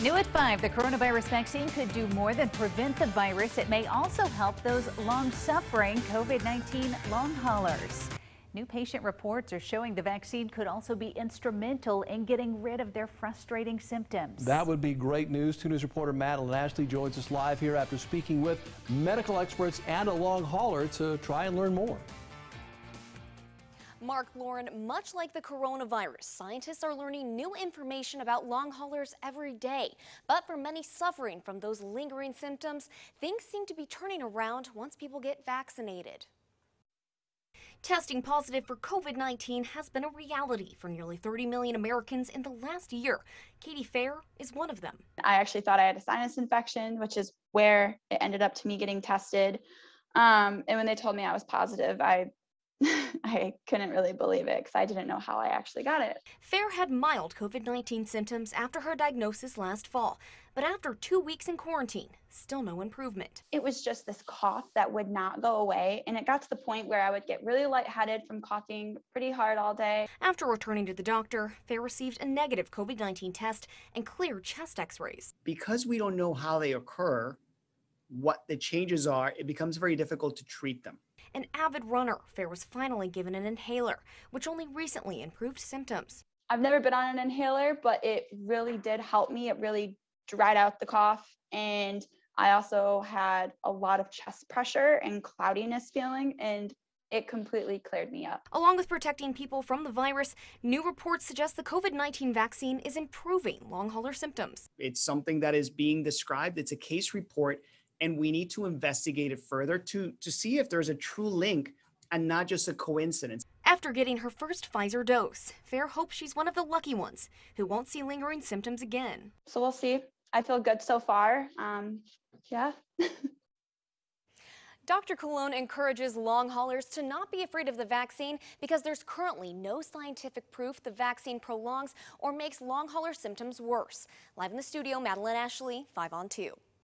New at 5, the coronavirus vaccine could do more than prevent the virus. It may also help those long-suffering COVID-19 long haulers. New patient reports are showing the vaccine could also be instrumental in getting rid of their frustrating symptoms. That would be great news. 2 News reporter Madeline Ashley joins us live here after speaking with medical experts and a long hauler to try and learn more. Mark Lauren, much like the coronavirus, scientists are learning new information about long haulers every day. But for many suffering from those lingering symptoms, things seem to be turning around once people get vaccinated. Testing positive for COVID 19 has been a reality for nearly 30 million Americans in the last year. Katie Fair is one of them. I actually thought I had a sinus infection, which is where it ended up to me getting tested. Um, and when they told me I was positive, I I couldn't really believe it because I didn't know how I actually got it. Fair had mild COVID 19 symptoms after her diagnosis last fall, but after two weeks in quarantine, still no improvement. It was just this cough that would not go away, and it got to the point where I would get really lightheaded from coughing pretty hard all day. After returning to the doctor, Fair received a negative COVID 19 test and clear chest x rays. Because we don't know how they occur, what the changes are, it becomes very difficult to treat them. An avid runner, Fair was finally given an inhaler, which only recently improved symptoms. I've never been on an inhaler, but it really did help me. It really dried out the cough. And I also had a lot of chest pressure and cloudiness feeling, and it completely cleared me up. Along with protecting people from the virus, new reports suggest the COVID 19 vaccine is improving long hauler symptoms. It's something that is being described, it's a case report and we need to investigate it further to to see if there's a true link and not just a coincidence. After getting her first Pfizer dose, Fair hopes she's one of the lucky ones who won't see lingering symptoms again. So we'll see. I feel good so far. Um, yeah. Dr. Colon encourages long haulers to not be afraid of the vaccine because there's currently no scientific proof the vaccine prolongs or makes long hauler symptoms worse. Live in the studio, Madeline Ashley, 5 on 2.